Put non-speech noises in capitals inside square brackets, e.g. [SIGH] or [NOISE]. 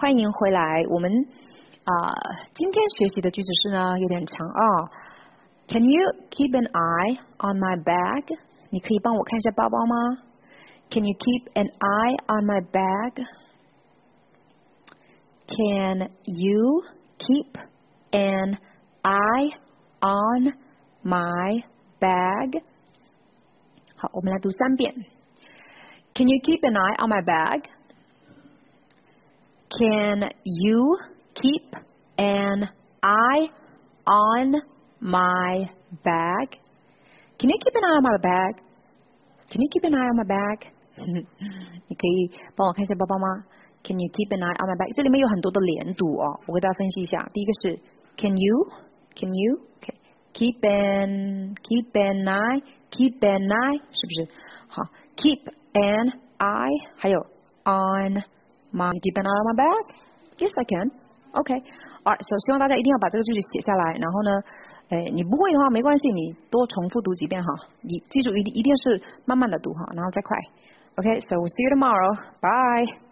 欢迎回来。我们啊、今天学习的句子是呢有点长啊、Can you keep an eye on my bag？你可以帮我看一下包包吗？Can you keep an eye on my bag？ Can you keep an eye on my bag？好，我们来读三遍。Can you keep an eye on my bag? Can you keep an eye on my bag? Can you keep an eye on my bag? Can you keep an eye on my bag? [LAUGHS] 你可以帮我看一下包包吗？Can you keep an eye on my bag？这里面有很多的连读哦，我给大家分析一下。第一个是 Can you? Can you? OK. Keep an keep an eye keep an eye 是不是？好，keep an eye 还有 on my keep an eye on my bag. Yes, I can. OK. Alright, so 希望大家一定要把这个句子写下来，然后呢，哎，你不会的话没关系，你多重复读几遍哈。你记住一定一定是慢慢的读哈，然后再快。OK, so we'll see you tomorrow. Bye.